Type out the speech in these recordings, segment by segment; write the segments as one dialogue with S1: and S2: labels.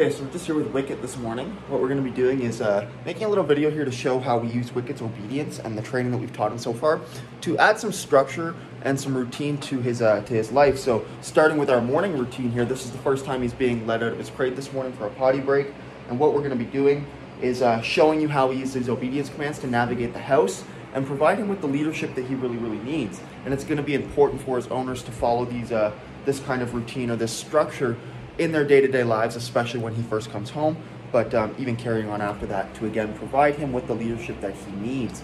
S1: Okay, so we're just here with Wicket this morning. What we're going to be doing is uh, making a little video here to show how we use Wicket's obedience and the training that we've taught him so far to add some structure and some routine to his uh, to his life. So starting with our morning routine here, this is the first time he's being let out of his crate this morning for a potty break. And what we're going to be doing is uh, showing you how he uses his obedience commands to navigate the house and provide him with the leadership that he really, really needs. And it's going to be important for his owners to follow these uh, this kind of routine or this structure in their day-to-day lives, especially when he first comes home, but um, even carrying on after that to again provide him with the leadership that he needs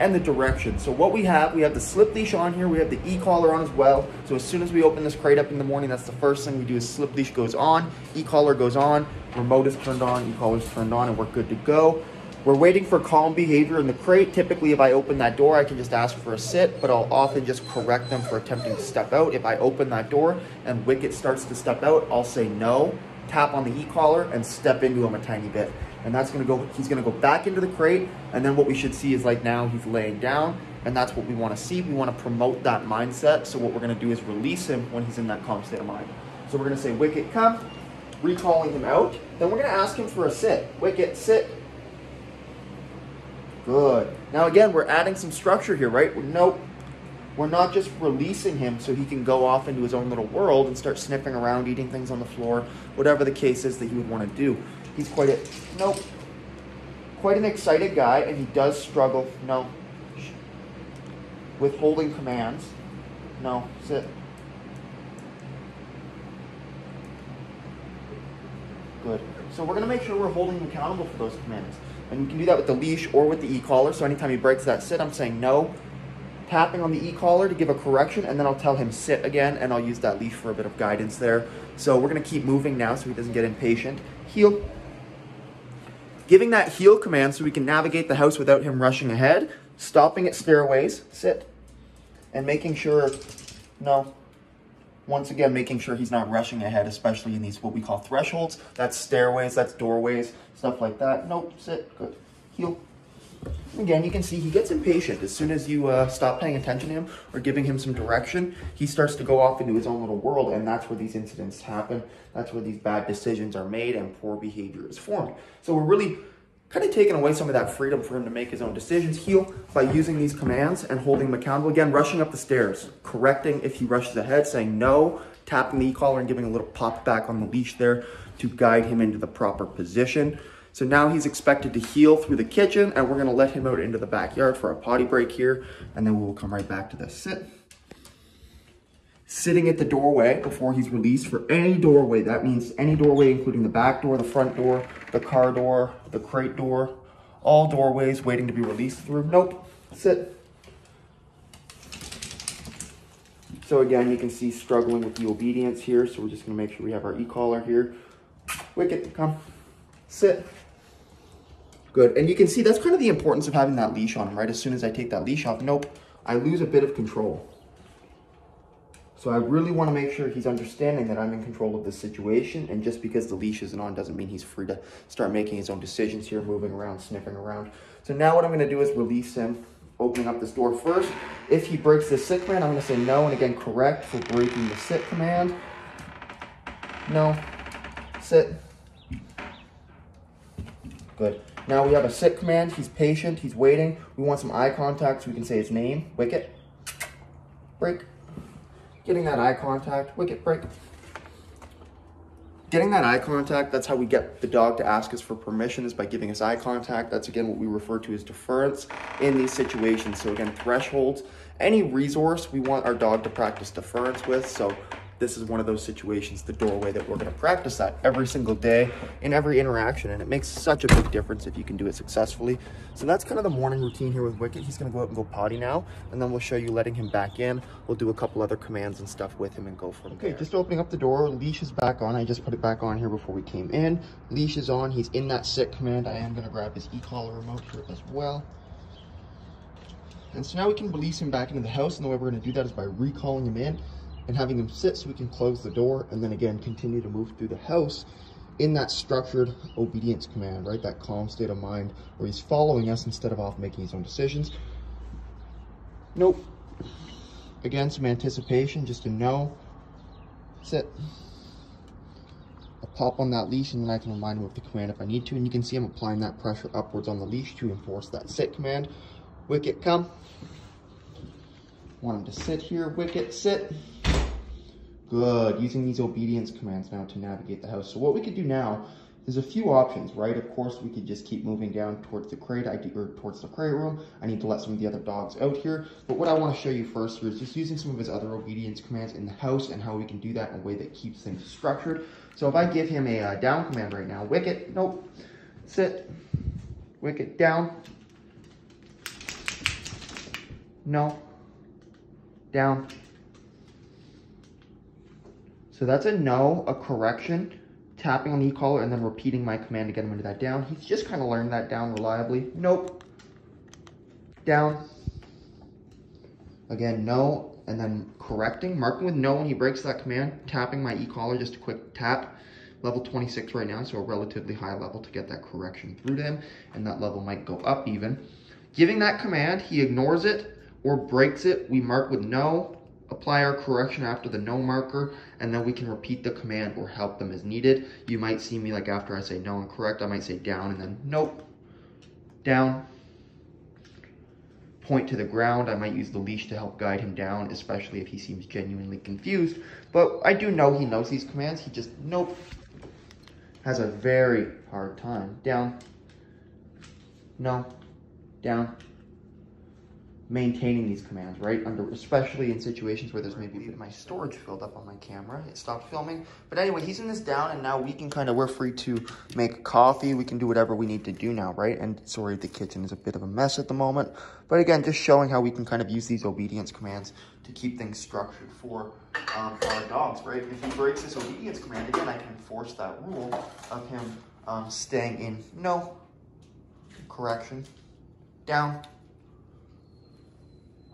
S1: and the direction. So what we have, we have the slip leash on here, we have the e-collar on as well. So as soon as we open this crate up in the morning, that's the first thing we do is slip leash goes on, e-collar goes on, remote is turned on, e-collar is turned on, and we're good to go. We're waiting for calm behavior in the crate. Typically, if I open that door, I can just ask for a sit, but I'll often just correct them for attempting to step out. If I open that door and Wicket starts to step out, I'll say no, tap on the e-collar, and step into him a tiny bit. And that's gonna go, he's gonna go back into the crate, and then what we should see is like now he's laying down, and that's what we wanna see. We wanna promote that mindset, so what we're gonna do is release him when he's in that calm state of mind. So we're gonna say, Wicket, come, recalling him out. Then we're gonna ask him for a sit. Wicket, sit, Good. Now again, we're adding some structure here, right? Nope. We're not just releasing him so he can go off into his own little world and start sniffing around, eating things on the floor, whatever the case is that he would want to do. He's quite a, nope, quite an excited guy and he does struggle, no, with holding commands. No, sit. Good. So we're going to make sure we're holding him accountable for those commands. And you can do that with the leash or with the e-collar. So anytime he breaks that sit, I'm saying no. Tapping on the e-collar to give a correction, and then I'll tell him sit again, and I'll use that leash for a bit of guidance there. So we're gonna keep moving now so he doesn't get impatient. Heel. Giving that heel command so we can navigate the house without him rushing ahead. Stopping at stairways, sit. And making sure, no, once again, making sure he's not rushing ahead, especially in these what we call thresholds. That's stairways, that's doorways, stuff like that. Nope, sit, good. Heel. Again, you can see he gets impatient. As soon as you uh, stop paying attention to him or giving him some direction, he starts to go off into his own little world, and that's where these incidents happen. That's where these bad decisions are made and poor behavior is formed. So we're really kind of taking away some of that freedom for him to make his own decisions. Heel by using these commands and holding him accountable. Again, rushing up the stairs, correcting if he rushes ahead, saying no, tapping the e-collar and giving a little pop back on the leash there to guide him into the proper position. So now he's expected to heel through the kitchen and we're gonna let him out into the backyard for a potty break here and then we'll come right back to the sit sitting at the doorway before he's released for any doorway. That means any doorway, including the back door, the front door, the car door, the crate door, all doorways waiting to be released through. Nope, sit. So again, you can see struggling with the obedience here. So we're just gonna make sure we have our e-collar here. Wicket, come, sit. Good, and you can see that's kind of the importance of having that leash on him, right? As soon as I take that leash off, nope, I lose a bit of control. So I really want to make sure he's understanding that I'm in control of the situation. And just because the leash isn't on doesn't mean he's free to start making his own decisions here, moving around, sniffing around. So now what I'm going to do is release him, opening up this door first. If he breaks the sit command, I'm going to say no. And again, correct for breaking the sit command. No. Sit. Good. Now we have a sit command. He's patient. He's waiting. We want some eye contact so we can say his name. Wicket. Break getting that eye contact, wicket break. Getting that eye contact, that's how we get the dog to ask us for permission is by giving us eye contact. That's again what we refer to as deference in these situations. So again, thresholds, any resource we want our dog to practice deference with. So this is one of those situations, the doorway that we're going to practice that every single day in every interaction. And it makes such a big difference if you can do it successfully. So that's kind of the morning routine here with Wicket. He's going to go out and go potty now. And then we'll show you letting him back in. We'll do a couple other commands and stuff with him and go from okay, there. just opening up the door. Leash is back on. I just put it back on here before we came in. Leash is on. He's in that sit command. I am going to grab his e-collar remote here as well. And so now we can release him back into the house. And the way we're going to do that is by recalling him in and having him sit so we can close the door and then again continue to move through the house in that structured obedience command, right? That calm state of mind where he's following us instead of off making his own decisions. Nope. Again, some anticipation, just a no. Sit. A pop on that leash and then I can remind him of the command if I need to. And you can see I'm applying that pressure upwards on the leash to enforce that sit command. Wicket, come. Want him to sit here, Wicket, sit. Good, using these obedience commands now to navigate the house. So what we could do now, there's a few options, right? Of course, we could just keep moving down towards the crate, I do, or towards the crate room. I need to let some of the other dogs out here. But what I want to show you first here is just using some of his other obedience commands in the house and how we can do that in a way that keeps things structured. So if I give him a uh, down command right now, wicket, nope, sit, wicket, down, no, down, so that's a no, a correction, tapping on the e-collar, and then repeating my command to get him into that down. He's just kind of learned that down reliably. Nope. Down. Again, no, and then correcting, marking with no when he breaks that command, tapping my e-collar, just a quick tap. Level 26 right now, so a relatively high level to get that correction through to him, and that level might go up even. Giving that command, he ignores it or breaks it, we mark with no, apply our correction after the no marker, and then we can repeat the command or help them as needed. You might see me like after I say no and correct, I might say down and then nope, down, point to the ground. I might use the leash to help guide him down, especially if he seems genuinely confused. But I do know he knows these commands. He just, nope, has a very hard time. Down, no, down, maintaining these commands, right? Under especially in situations where there's maybe my storage filled up on my camera. It stopped filming. But anyway, he's in this down and now we can kind of we're free to make coffee. We can do whatever we need to do now, right? And sorry the kitchen is a bit of a mess at the moment. But again, just showing how we can kind of use these obedience commands to keep things structured for, um, our dogs, right? If he breaks this obedience command, again, I can enforce that rule of him um, staying in no correction, down,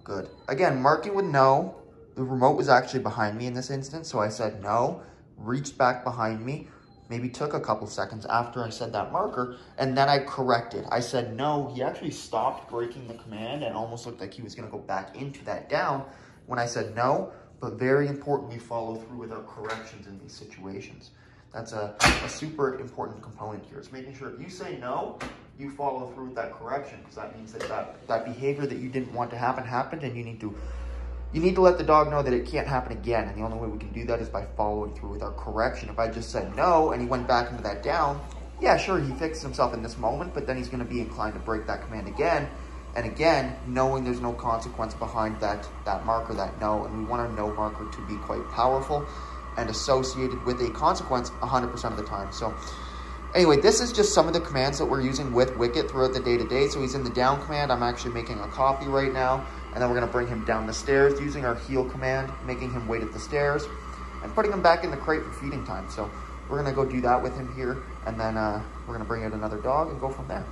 S1: Good. Again, marking with no. The remote was actually behind me in this instance, so I said no, reached back behind me, maybe took a couple seconds after I said that marker, and then I corrected. I said no, he actually stopped breaking the command and almost looked like he was gonna go back into that down when I said no, but very important we follow through with our corrections in these situations. That's a, a super important component here. It's making sure if you say no, you follow through with that correction because that means that, that that behavior that you didn't want to happen happened and you need to you need to let the dog know that it can't happen again. And the only way we can do that is by following through with our correction. If i just said no and he went back into that down yeah sure he fixed himself in this moment but then he's going to be inclined to break that command again. And again knowing there's no consequence behind that that marker that no. And we want our no marker to be quite powerful and associated with a consequence 100% of the time. So Anyway, this is just some of the commands that we're using with Wicket throughout the day-to-day. -day. So he's in the down command. I'm actually making a coffee right now. And then we're going to bring him down the stairs using our heel command, making him wait at the stairs, and putting him back in the crate for feeding time. So we're going to go do that with him here. And then uh, we're going to bring out another dog and go from there.